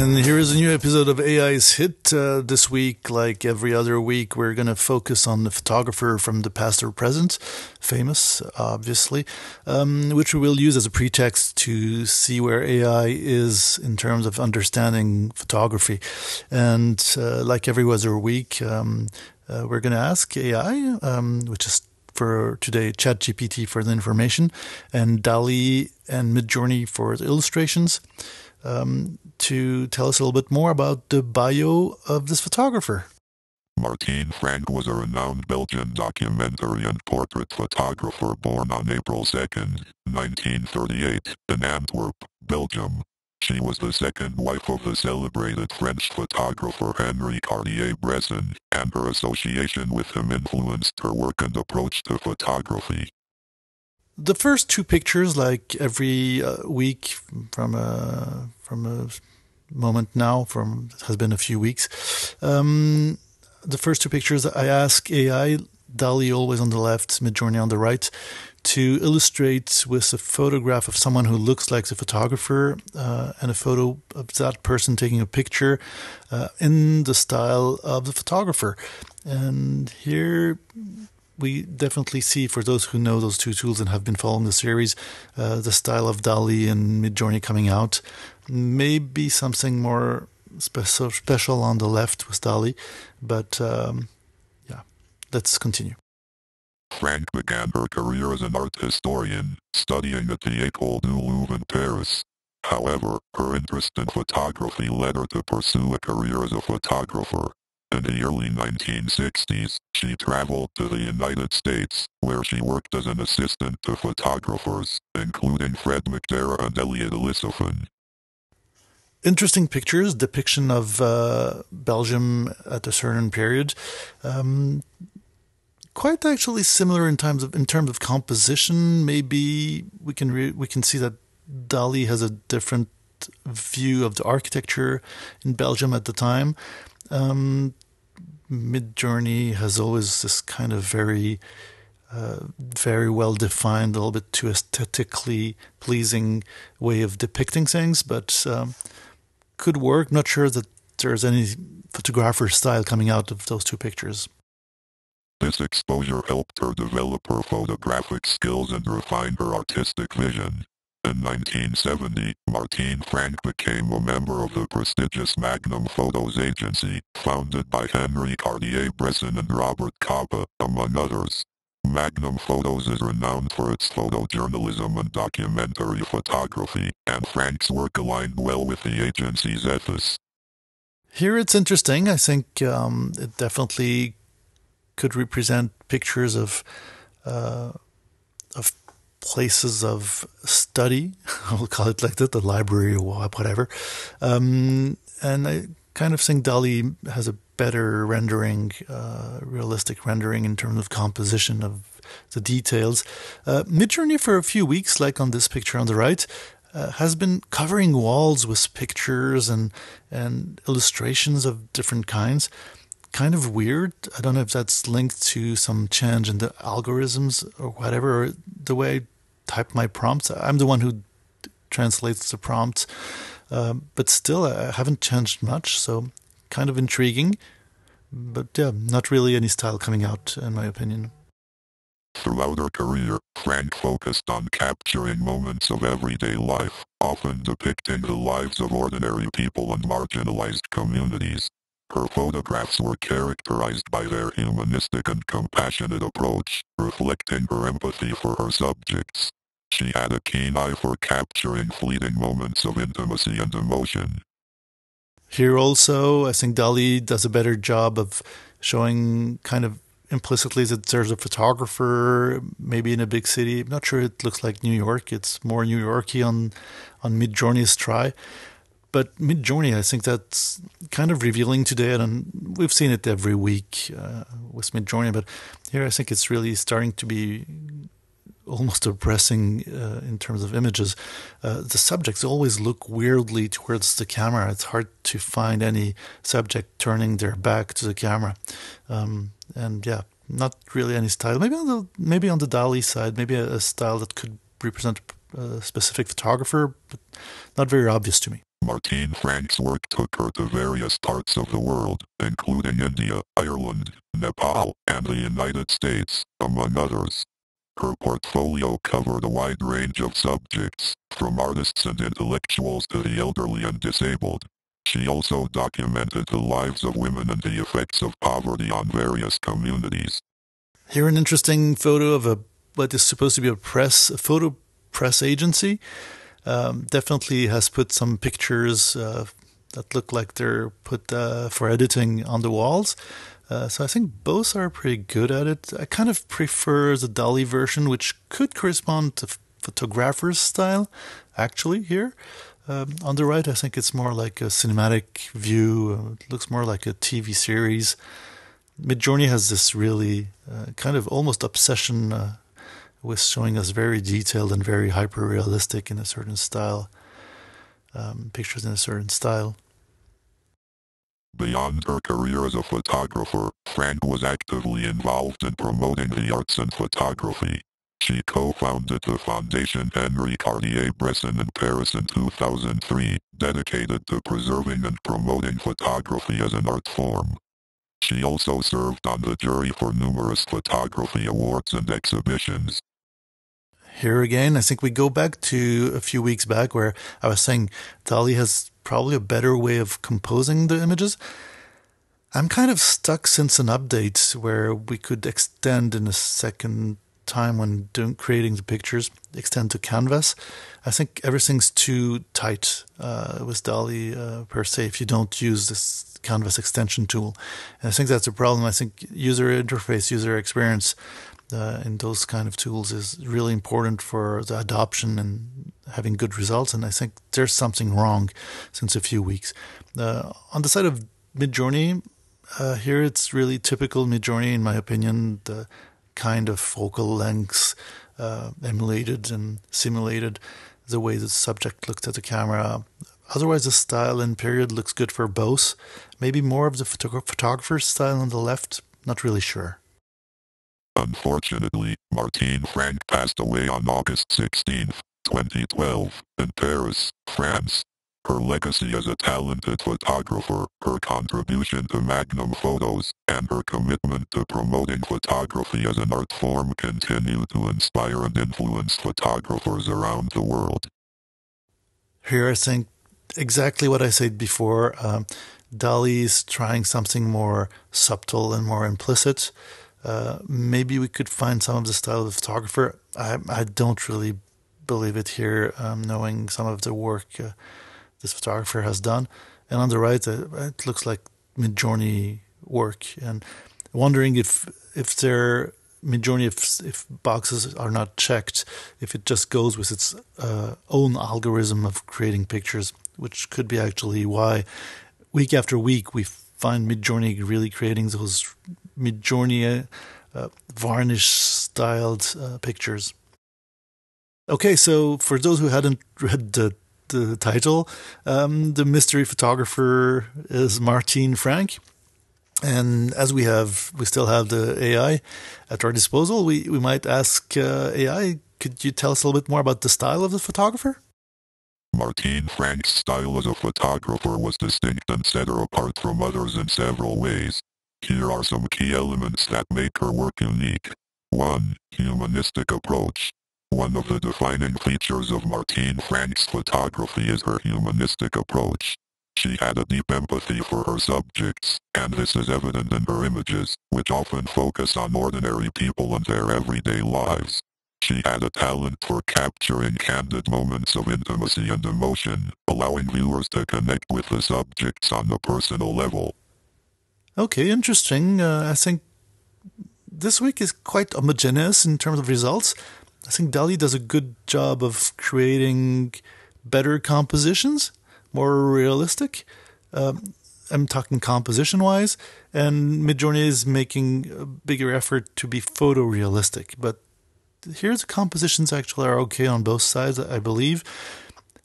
And here is a new episode of AI's Hit. Uh, this week, like every other week, we're going to focus on the photographer from the past or present, famous, obviously, um, which we will use as a pretext to see where AI is in terms of understanding photography. And uh, like every other week, um, uh, we're going to ask AI, um, which is for today ChatGPT for the information, and DALL-E and Midjourney for the illustrations um, to tell us a little bit more about the bio of this photographer. Martine Franck was a renowned Belgian documentary and portrait photographer born on April 2, 1938, in Antwerp, Belgium. She was the second wife of the celebrated French photographer Henri Cartier-Bresson, and her association with him influenced her work and approach to photography the first two pictures, like every uh, week from a from a moment now, from has been a few weeks. Um, the first two pictures, I ask AI, DALL-E always on the left, Midjourney on the right, to illustrate with a photograph of someone who looks like the photographer uh, and a photo of that person taking a picture uh, in the style of the photographer. And here we definitely see for those who know those two tools and have been following the series, uh, the style of DALL-E and Midjourney coming out. Maybe something more spe- special on the left with DALL-E, but um, yeah, let's continue. Franck began her career as an art historian, studying at the École du Louvre in Paris. However, her interest in photography led her to pursue a career as a photographer. In the early 1960s, she traveled to the United States, where she worked as an assistant to photographers, including Fred McNamara and Eliot Elisofon. Interesting pictures, depiction of uh, Belgium at a certain period. Um, quite actually similar in terms of in terms of composition. Maybe we can re- we can see that DALL-E has a different view of the architecture in Belgium at the time. Um, Midjourney has always this kind of very, uh, very well defined, a little bit too aesthetically pleasing way of depicting things, but um, could work. Not sure that there's any photographer style coming out of those two pictures. This exposure helped her develop her photographic skills and refine her artistic vision. In 1970, Martine Franck became a member of the prestigious Magnum Photos Agency, founded by Henri Cartier-Bresson and Robert Capa, among others. Magnum Photos is renowned for its photojournalism and documentary photography, and Franck's work aligned well with the agency's ethos. Here it's interesting. I think um, it definitely could represent pictures of uh, of places of study. I'll call it like that, the library or whatever. Um, and I kind of think DALL-E has a better rendering, uh, realistic rendering in terms of composition of the details. Uh, Midjourney for a few weeks, like on this picture on the right, uh, has been covering walls with pictures and and illustrations of different kinds. Kind of weird. I don't know if that's linked to some change in the algorithms or whatever, or the way type my prompts. I'm the one who translates the prompts, uh, but still, I haven't changed much. So, kind of intriguing, but yeah, not really any style coming out, in my opinion. Throughout her career, Franck focused on capturing moments of everyday life, often depicting the lives of ordinary people and marginalized communities. Her photographs were characterized by their humanistic and compassionate approach, reflecting her empathy for her subjects. She had a keen eye for capturing fleeting moments of intimacy and emotion. Here also, I think DALL-E does a better job of showing kind of implicitly that there's a photographer maybe in a big city. I'm not sure it looks like New York. It's more New Yorky on on Midjourney's try. But Midjourney, I think that's kind of revealing today, and we've seen it every week uh, with Midjourney. But here, I think it's really starting to be almost depressing uh, in terms of images. Uh, the subjects always look weirdly towards the camera. It's hard to find any subject turning their back to the camera. Um, and yeah, not really any style. Maybe on the maybe on the DALL-E side, maybe a, a style that could represent a specific photographer, but not very obvious to me. Martine Franck's work took her to various parts of the world, including India, Ireland, Nepal, and the United States, among others. Her portfolio covered a wide range of subjects, from artists and intellectuals to the elderly and disabled. She also documented the lives of women and the effects of poverty on various communities. Here, an interesting photo of a what is supposed to be a press, a photo press agency. Um, definitely has put some pictures uh, that look like they're put uh, for editing on the walls. Uh, so I think both are pretty good at it. I kind of prefer the DALL-E version, which could correspond to photographer's style, actually, here. Um, on the right, I think it's more like a cinematic view. It looks more like a TV series. Midjourney has this really uh, kind of almost obsession uh, with showing us very detailed and very hyper realistic in a certain style, um, pictures in a certain style. Beyond her career as a photographer, Franck was actively involved in promoting the arts and photography. She co-founded the Foundation Henri Cartier-Bresson in Paris in 2003, dedicated to preserving and promoting photography as an art form. She also served on the jury for numerous photography awards and exhibitions. Here again, I think we go back to a few weeks back where I was saying DALL-E has probably a better way of composing the images. I'm kind of stuck since an update where we could extend in a second time when doing creating the pictures extend to canvas. I think everything's too tight uh, with DALL-E uh, per se if you don't use this canvas extension tool. And I think that's a problem. I think user interface, user experience uh, in those kind of tools is really important for the adoption and having good results. And I think there's something wrong since a few weeks. Uh, on the side of Midjourney, uh, here it's really typical Midjourney, in my opinion. The kind of focal lengths uh, emulated and simulated, the way the subject looked at the camera. Otherwise, the style and period looks good for both. Maybe more of the photographer's style on the left, not really sure. Unfortunately, Martine Franck passed away on August 16, 2012, in Paris, France. Her legacy as a talented photographer, her contribution to Magnum Photos, and her commitment to promoting photography as an art form continue to inspire and influence photographers around the world. Here I think exactly what I said before. Um, DALL-E is trying something more subtle and more implicit. Uh, maybe we could find some of the style of the photographer. I, I don't really believe it here, um, knowing some of the work uh, this photographer has done. And on the right, uh, it looks like Midjourney work, and wondering if if their Midjourney, if if boxes are not checked, if it just goes with its uh, own algorithm of creating pictures, which could be actually why week after week we find Midjourney really creating those Midjourney uh, varnish styled uh, pictures. Okay, so for those who hadn't read the, the title, um, the mystery photographer is Martine Franck. And as we have, we still have the AI at our disposal. We we might ask uh, AI. Could you tell us a little bit more about the style of the photographer? Martine Franck's style as a photographer was distinct and set her apart from others in several ways. Here are some key elements that make her work unique. 1. Humanistic approach. One of the defining features of Martine Franck's photography is her humanistic approach. She had a deep empathy for her subjects, and this is evident in her images, which often focus on ordinary people and their everyday lives. She had a talent for capturing candid moments of intimacy and emotion, allowing viewers to connect with the subjects on a personal level. Okay, interesting. Uh, I think this week is quite homogeneous in terms of results. I think DALL-E does a good job of creating better compositions, more realistic. Um, I'm talking composition wise, and Midjourney is making a bigger effort to be photorealistic. But here the compositions actually are okay on both sides, I believe.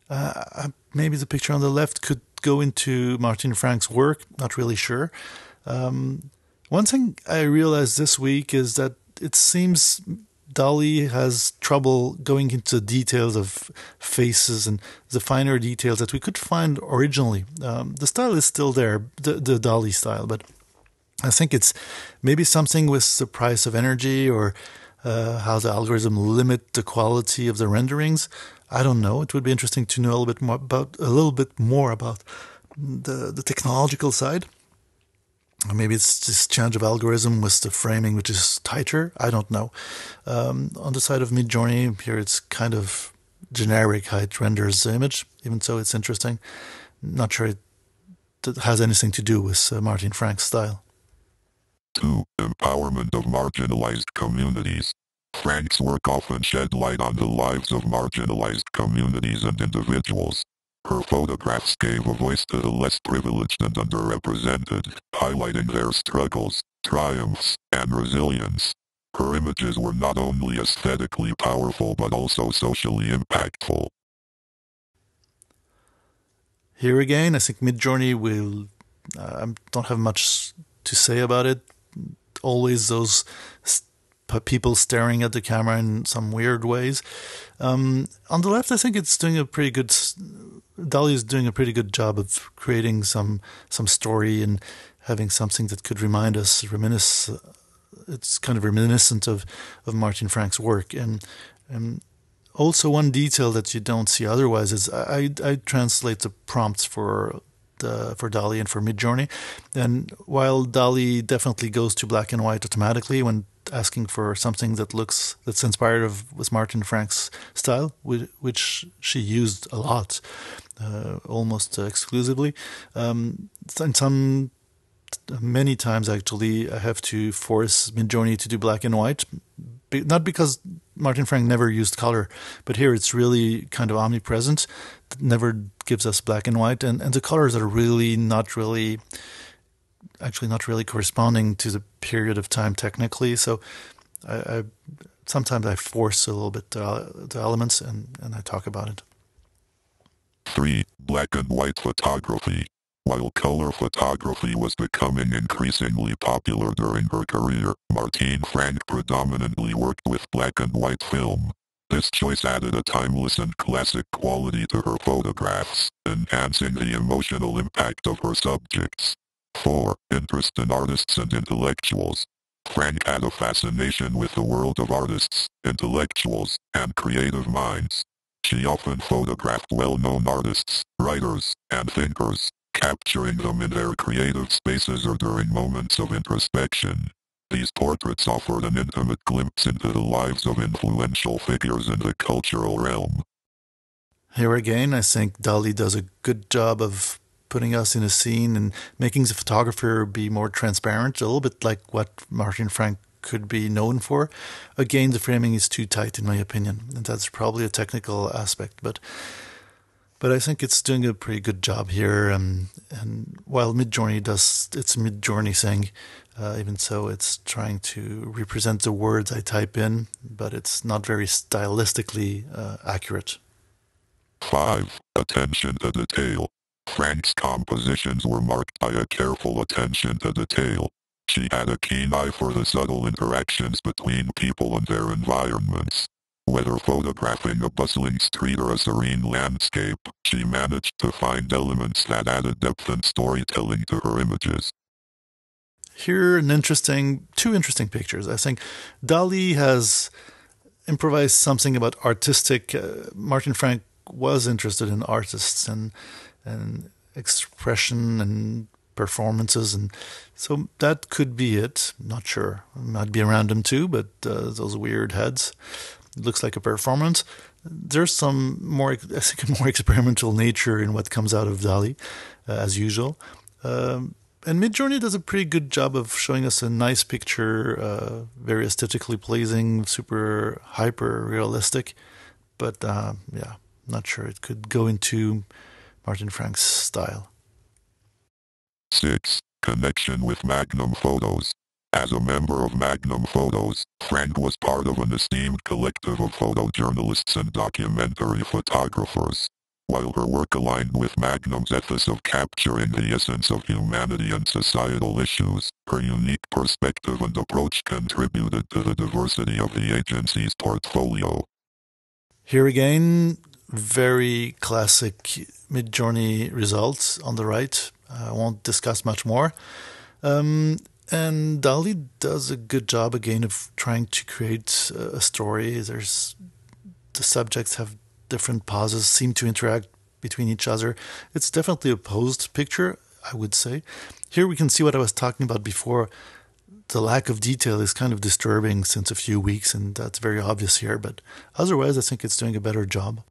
Uh, maybe the picture on the left could go into Martin Franck's work, not really sure. Um, one thing I realized this week is that it seems DALL-E has trouble going into details of faces and the finer details that we could find originally. Um, the style is still there, the, the DALL-E style, but I think it's maybe something with the price of energy or uh, how the algorithm limit the quality of the renderings. I don't know. It would be interesting to know a little bit more about a little bit more about the the technological side. Maybe it's this change of algorithm with the framing, which is tighter. I don't know. Um, on the side of Midjourney, here it's kind of generic how it renders the image. Even so, it's interesting. Not sure it has anything to do with uh, Martin Franck's style. 2. Empowerment of marginalized communities. Franck's work often shed light on the lives of marginalized communities and individuals. Her photographs gave a voice to the less privileged and underrepresented, highlighting their struggles, triumphs, and resilience. Her images were not only aesthetically powerful but also socially impactful. Here again, I think Midjourney will. Uh, I don't have much to say about it. Always those people staring at the camera in some weird ways. Um, on the left, I think it's doing a pretty good. DALL-E is doing a pretty good job of creating some some story and having something that could remind us, reminisce. It's kind of reminiscent of of Martin Franck's work, and and also one detail that you don't see otherwise is I I translate the prompts for the, for DALL-E and for Midjourney. And while DALL-E definitely goes to black and white automatically when asking for something that looks that's inspired of with Martin Franck's style, which she used a lot, uh, almost exclusively. Um, and some many times actually I have to force Midjourney to do black and white, not because Martin Franck never used color, but here it's really kind of omnipresent. It never gives us black and white, and and the colors are really not really actually not really corresponding to the period of time technically. So I, I sometimes I force a little bit the, the elements and, and I talk about it. 3. Black and white photography. While color photography was becoming increasingly popular during her career, Martine Franck predominantly worked with black and white film. This choice added a timeless and classic quality to her photographs, enhancing the emotional impact of her subjects. 4. Interest in artists and intellectuals. Franck had a fascination with the world of artists, intellectuals, and creative minds. She often photographed well-known artists, writers, and thinkers, capturing them in their creative spaces or during moments of introspection. These portraits offered an intimate glimpse into the lives of influential figures in the cultural realm. Here again, I think DALL-E does a good job of putting us in a scene and making the photographer be more transparent, a little bit like what Martin Franck could be known for. Again, the framing is too tight, in my opinion, and that's probably a technical aspect, but but I think it's doing a pretty good job here. Um, and while Midjourney does its Midjourney thing, uh, even so, it's trying to represent the words I type in, but it's not very stylistically uh, accurate. 5. Attention to detail. Franck's compositions were marked by a careful attention to detail. She had a keen eye for the subtle interactions between people and their environments. Whether photographing a bustling street or a serene landscape, she managed to find elements that added depth and storytelling to her images. Here, an interesting, two interesting pictures. I think DALL-E has improvised something about artistic. Uh, Martin Franck was interested in artists and and expression and performances, and so that could be it. Not sure. Might be around him too, but uh, those weird heads. Looks like a performance. There's some more, I think, more experimental nature in what comes out of DALL-E, uh, as usual. Um, and Midjourney does a pretty good job of showing us a nice picture, uh, very aesthetically pleasing, super hyper realistic. But uh, yeah, not sure. It could go into Martin Franck's style. 6. Connection with Magnum Photos. As a member of Magnum Photos, Franck was part of an esteemed collective of photojournalists and documentary photographers. While her work aligned with Magnum's ethos of capturing the essence of humanity and societal issues, her unique perspective and approach contributed to the diversity of the agency's portfolio. Here again, very classic Midjourney results on the right. I won't discuss much more. Um, and DALL-E does a good job again of trying to create a story. There's the subjects have different pauses, seem to interact between each other. It's definitely a posed picture, I would say. Here we can see what I was talking about before. The lack of detail is kind of disturbing since a few weeks, and that's very obvious here. But otherwise, I think it's doing a better job.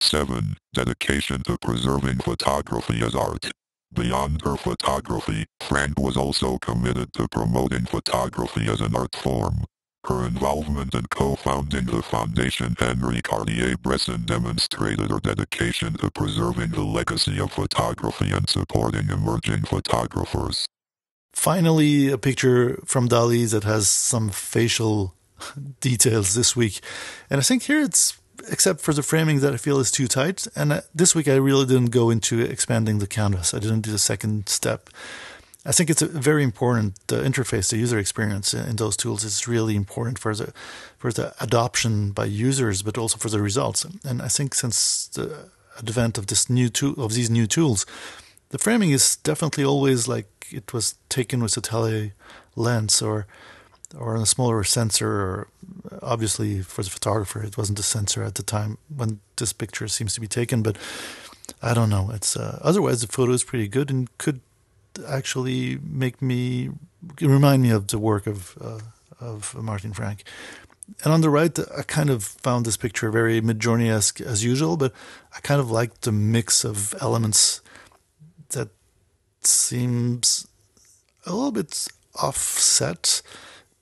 7. Dedication to preserving photography as art. Beyond her photography, Franck was also committed to promoting photography as an art form. Her involvement in co-founding the foundation Henri Cartier-Bresson demonstrated her dedication to preserving the legacy of photography and supporting emerging photographers. Finally, a picture from DALL-E that has some facial details this week. And I think here it's except for the framing that I feel is too tight. And uh, this week I really didn't go into expanding the canvas. I didn't do the second step. I think it's a very important uh, interface, the user experience in those tools is really important for the for the adoption by users, but also for the results. And I think since the advent of this new tool of these new tools, the framing is definitely always like it was taken with a tele lens or or a smaller sensor or obviously for the photographer it wasn't a sensor at the time when this picture seems to be taken but i don't know. It's uh, otherwise the photo is pretty good and could actually make me remind me of the work of uh, of martin franck. And on the right i kind of found this picture very midjourney-esque as usual but i kind of liked the mix of elements that seems a little bit offset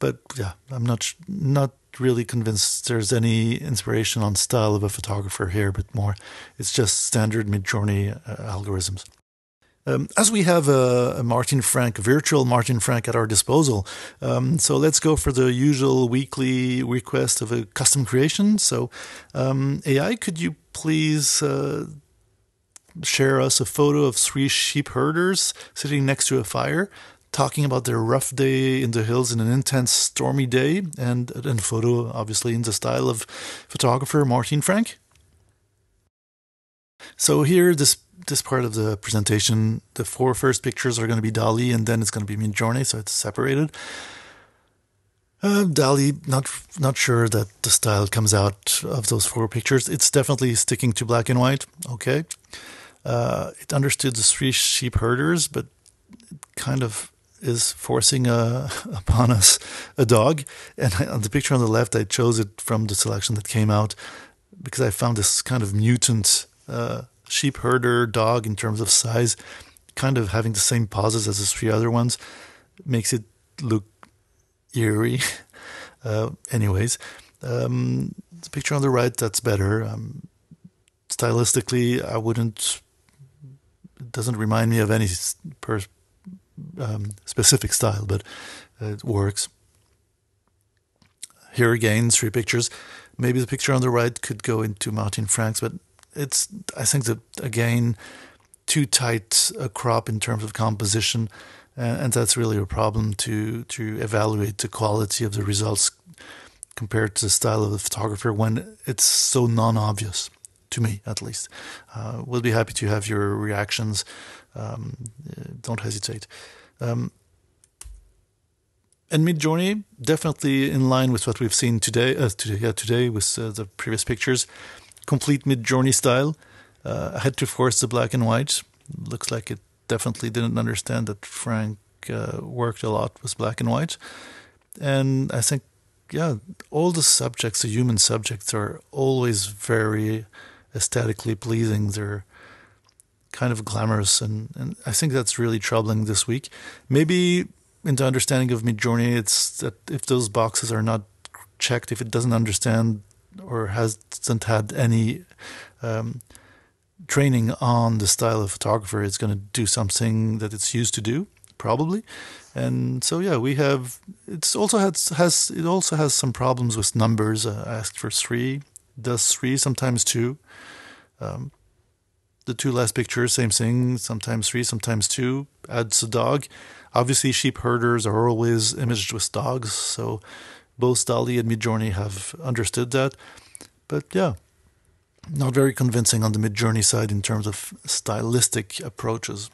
but yeah, I'm not not really convinced there's any inspiration on style of a photographer here, but more it's just standard Midjourney uh, algorithms. Um, as we have a, a, Martin Franck, virtual Martin Franck at our disposal, um, so let's go for the usual weekly request of a custom creation. So, um, AI, could you please uh, share us a photo of three sheep herders sitting next to a fire? Talking about their rough day in the hills in an intense stormy day, and a photo, obviously, in the style of photographer Martin Franck. So here, this this part of the presentation, the four first pictures are going to be DALL-E, and then it's going to be Midjourney, so it's separated. Uh, DALL-E, not not sure that the style comes out of those four pictures. It's definitely sticking to black and white. Okay, uh, it understood the three sheep herders, but it kind of is forcing a, upon us a dog. And on the picture on the left, I chose it from the selection that came out because I found this kind of mutant uh, sheep herder dog in terms of size, kind of having the same poses as the three other ones, makes it look eerie. Uh, anyways, um, the picture on the right, that's better. Um, stylistically, I wouldn't. It doesn't remind me of any per- um, specific style, but it works. Here again, three pictures. Maybe the picture on the right could go into Martin Franck's, but it's I think that again too tight a crop in terms of composition, and, that's really a problem to to evaluate the quality of the results compared to the style of the photographer when it's so non-obvious to me at least. Uh, we'll be happy to have your reactions. Um, don't hesitate. Um, and Midjourney definitely in line with what we've seen today. Uh, today, yeah, today with uh, the previous pictures, complete Midjourney style. Uh, I had to force the black and white. Looks like it definitely didn't understand that Franck uh, worked a lot with black and white, and I think yeah, all the subjects, the human subjects, are always very aesthetically pleasing. They're kind of glamorous, and, and I think that's really troubling this week. Maybe in the understanding of Midjourney, it's that if those boxes are not checked, if it doesn't understand or hasn't had any um, training on the style of photographer, it's going to do something that it's used to do, probably. And so yeah, we have. It's also has has it also has some problems with numbers. Uh, I asked for three, does three sometimes two. Um, the two last pictures, same thing, sometimes three, sometimes two, adds a dog. Obviously, sheep herders are always imaged with dogs, so both DALL-E and Midjourney have understood that. But yeah, not very convincing on the Midjourney side in terms of stylistic approaches.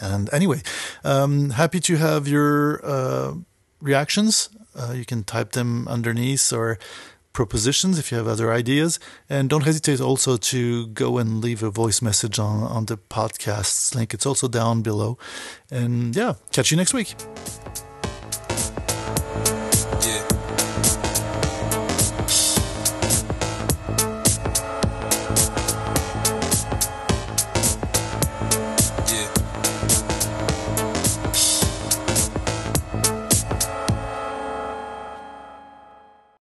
And anyway, um, happy to have your uh, reactions. Uh, you can type them underneath or propositions if you have other ideas. And don't hesitate also to go and leave a voice message on, on the podcast's link. It's also down below. And yeah, catch you next week.